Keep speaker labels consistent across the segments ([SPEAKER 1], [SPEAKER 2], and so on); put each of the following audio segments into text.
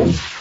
[SPEAKER 1] Wow.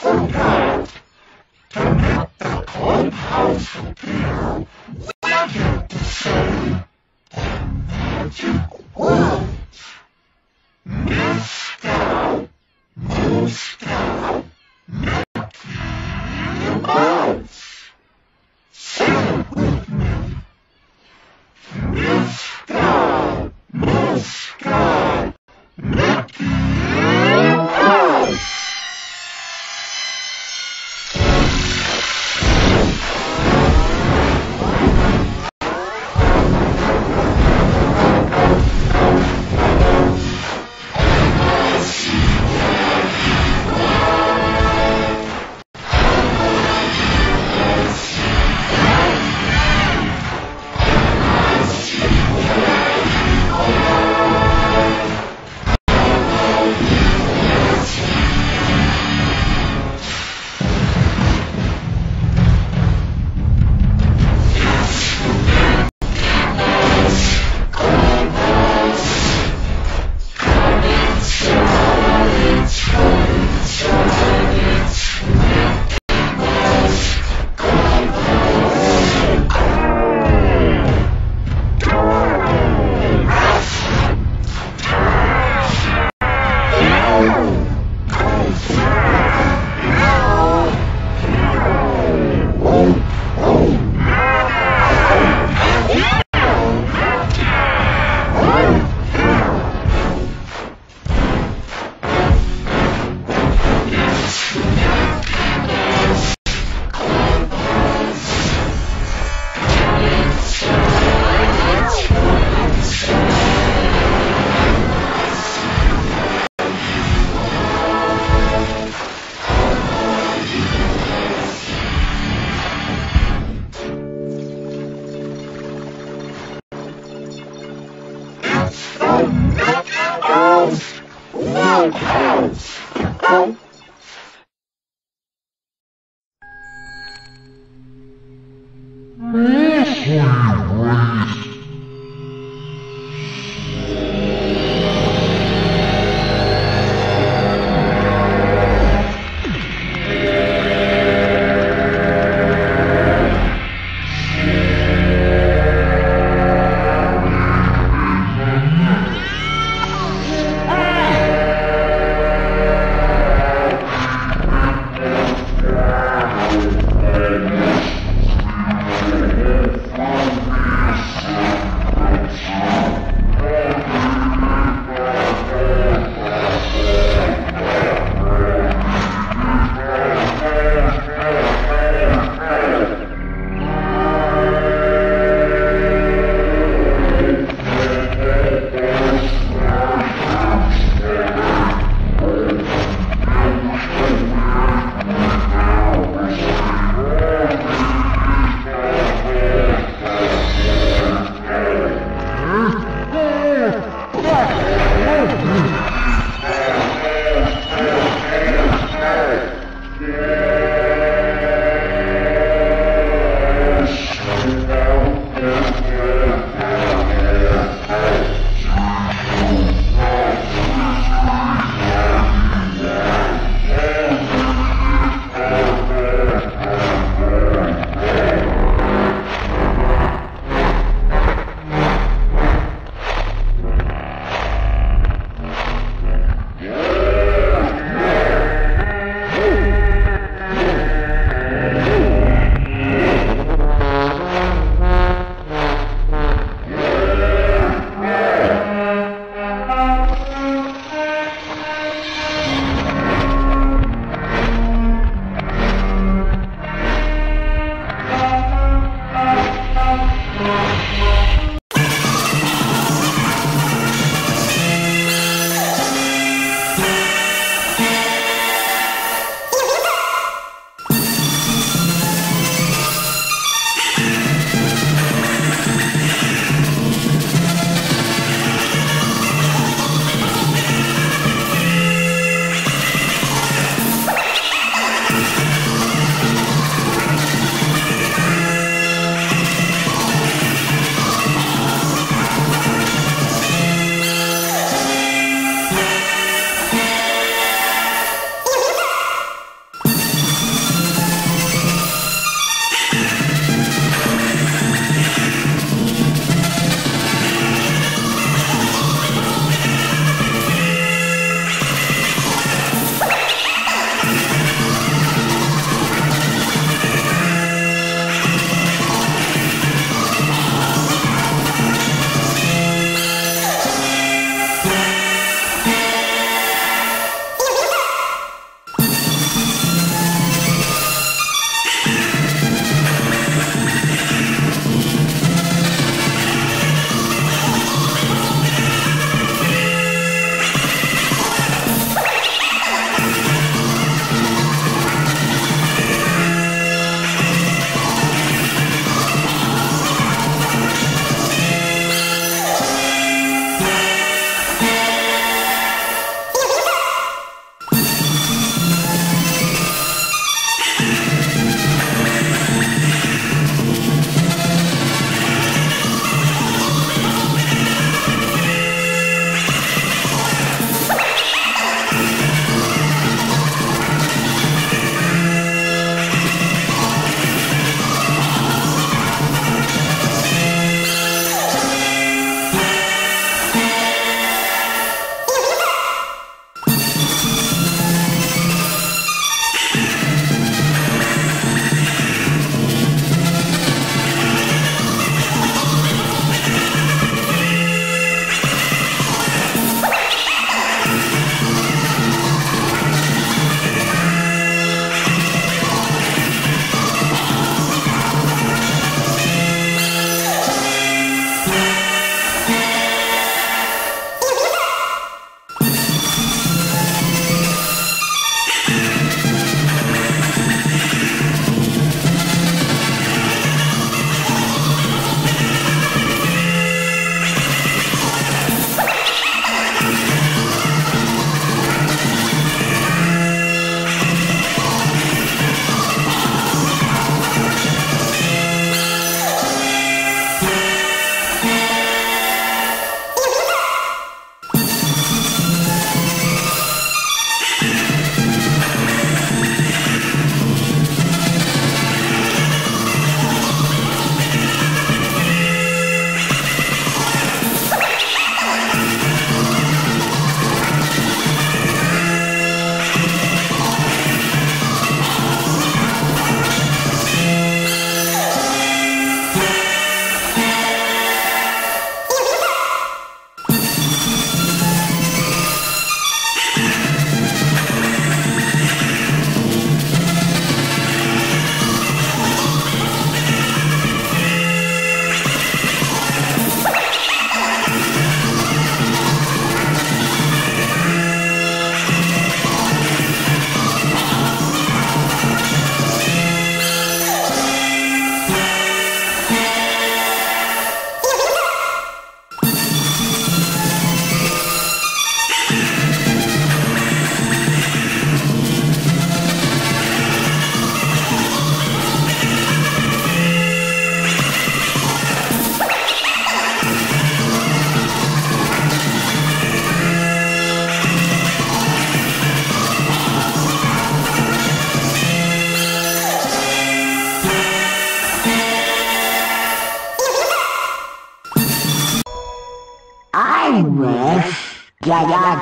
[SPEAKER 1] This one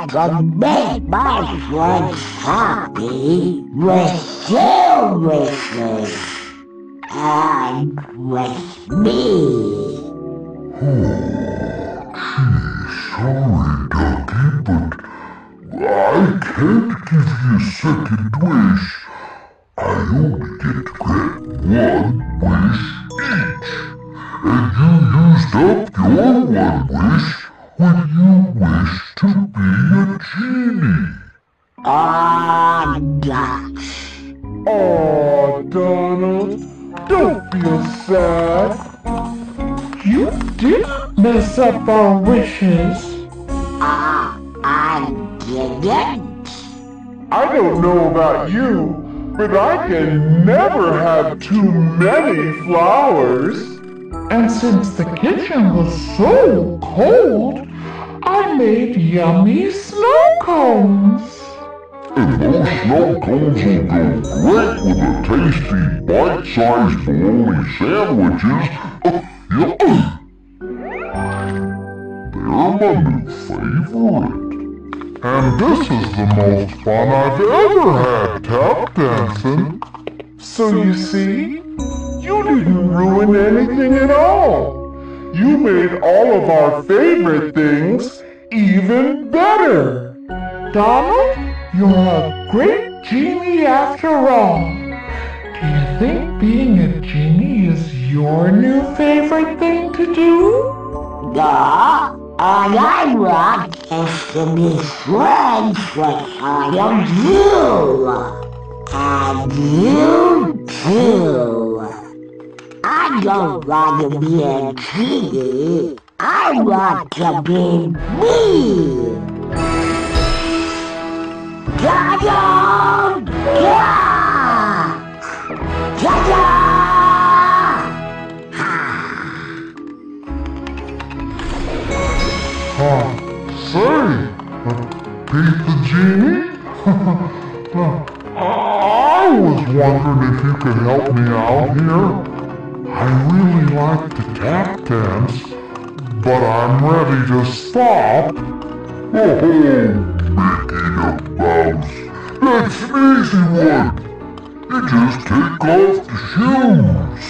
[SPEAKER 1] can make my friends happy with wishes and with me.
[SPEAKER 2] Oh, sorry, Ducky, but I can't give you a second wish. I only get to grant one wish each. And you used up your one wish when you wish to be a genie.
[SPEAKER 1] Ah, nuts.
[SPEAKER 3] Aw, Donald, don't feel sad. You didn't mess up our wishes.
[SPEAKER 1] Ah, I didn't.
[SPEAKER 3] I don't know about you, but I can never have too many flowers. And since the kitchen was so cold, I made yummy snow cones.
[SPEAKER 2] And those snow cones will go great with the tasty bite-sized bologna sandwiches. Uh. They're my new favorite. And this is the most fun I've ever had tap dancing.
[SPEAKER 3] So you see, you didn't ruin anything at all. You made all of our favorite things even better. Donald, you're a great genie after all. Do you think being a genie is your new favorite thing to do?
[SPEAKER 1] No, all I want is to be friends with all of you. And you too. I don't want to be a genie. I want to be me. Donald! Yeah! Ta-da!
[SPEAKER 2] Huh. Say, Pete the Genie? I was wondering if you could help me out here. I really like to tap dance, but I'm ready to stop. Oh, Mickey the Mouse. That's an easy one. You just take off the shoes.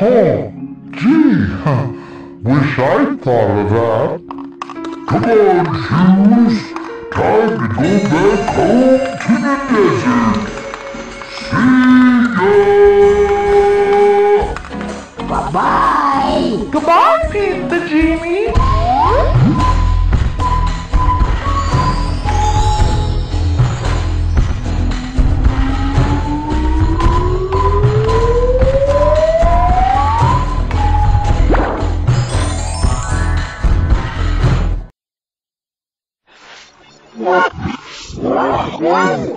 [SPEAKER 2] Oh, gee, wish I'd thought of that. Come on, shoes.
[SPEAKER 3] Thank you.